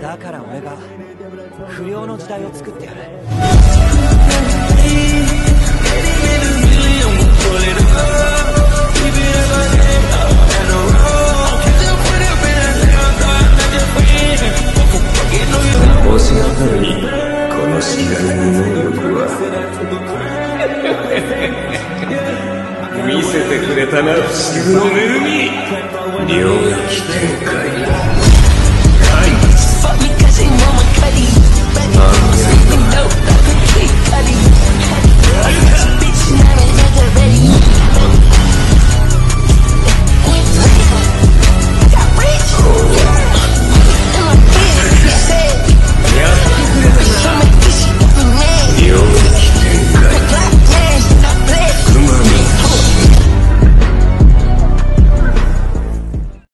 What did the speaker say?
だから俺が不良の時代を作ってやる。推しのためこの知らな能力は見せてくれたな。不思議の恵み。領域来てるか